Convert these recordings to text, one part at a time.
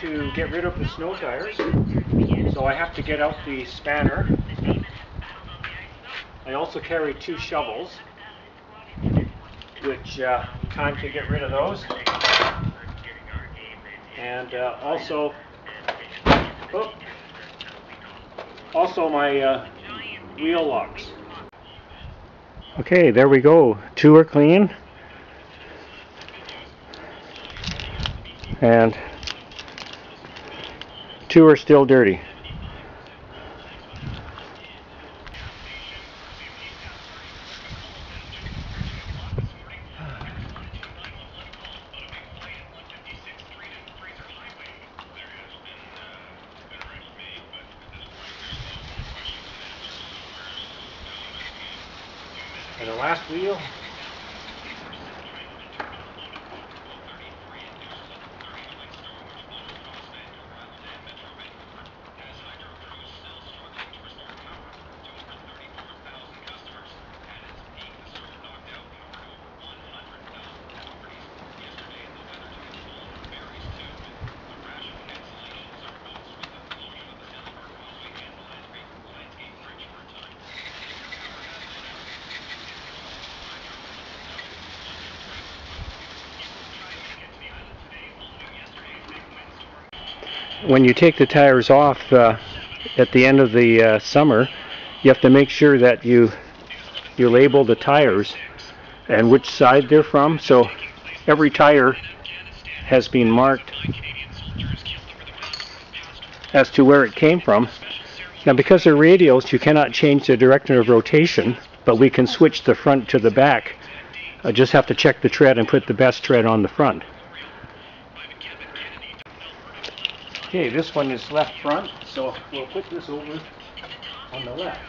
to get rid of the snow tires, so I have to get out the spanner. I also carry two shovels, which uh, time to get rid of those. And uh, also, oh, also my uh, wheel locks. Okay, there we go. Two are clean. And two are still dirty. Last wheel. When you take the tires off uh, at the end of the uh, summer, you have to make sure that you you label the tires and which side they're from. So every tire has been marked as to where it came from. Now because they're radials, you cannot change the direction of rotation, but we can switch the front to the back. I just have to check the tread and put the best tread on the front. Okay, this one is left front, so we'll put this over on the left.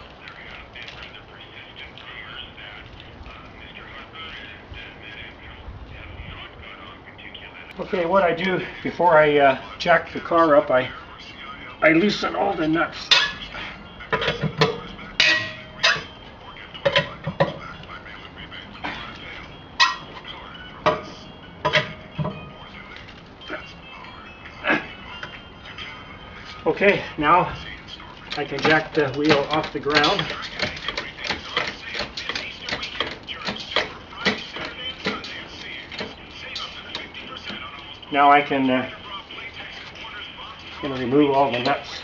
Okay, what I do before I uh, jack the car up, I I loosen all the nuts. Okay, now I can jack the wheel off the ground. Now I can uh, remove all the nuts.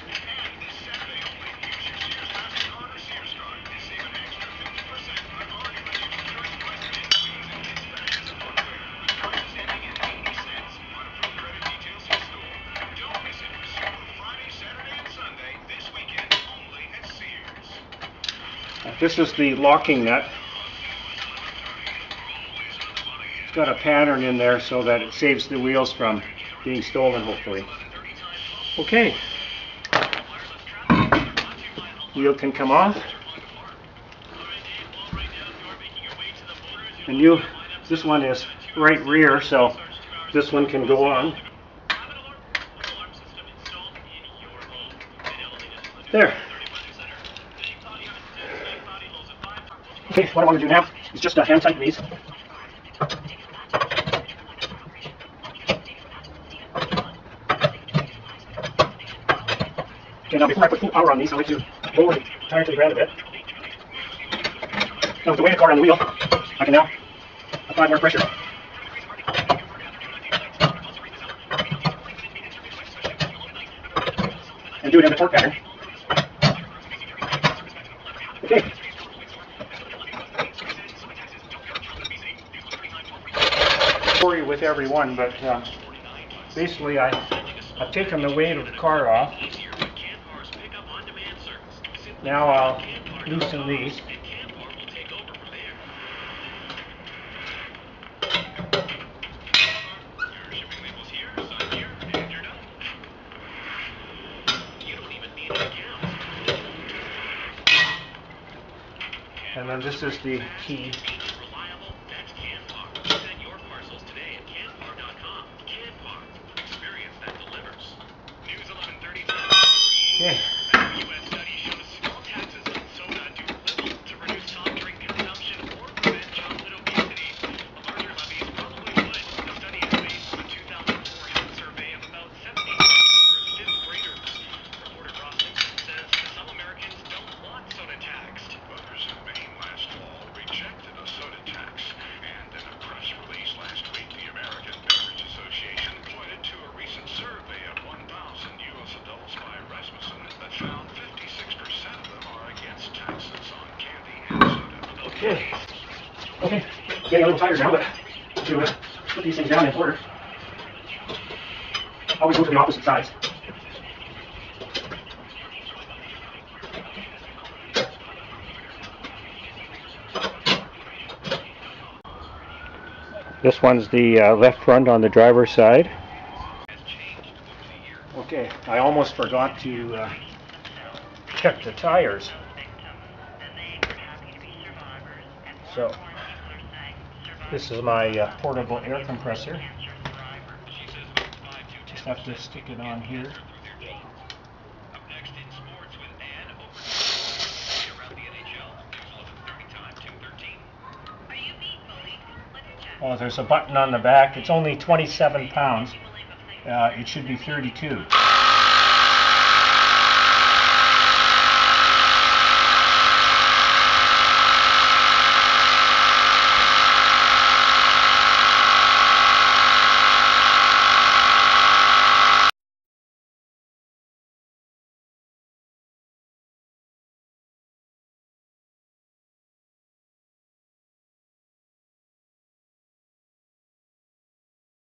This is the locking nut. It's got a pattern in there so that it saves the wheels from being stolen, hopefully. Okay. Wheel can come off. And you, this one is right rear, so this one can go on. There. Okay, what I want to do now is just uh, hand tighten these. Okay, now before I put full power on these, I like to lower the tire to the ground a bit. Now with the weight of the car on the wheel, I can now apply more pressure. And do it in the torque pattern. Okay. Story with everyone, but uh, basically I, I've taken the weight of the car off. Now I'll loosen these. And then this is the key. Okay. Getting a little tired now, but to uh, put these things down in order, always go to the opposite sides. This one's the uh, left front on the driver's side. Okay, I almost forgot to uh, check the tires. So, this is my uh, portable air compressor. Just have to stick it on here. Oh, there's a button on the back. It's only 27 pounds. Uh, it should be 32.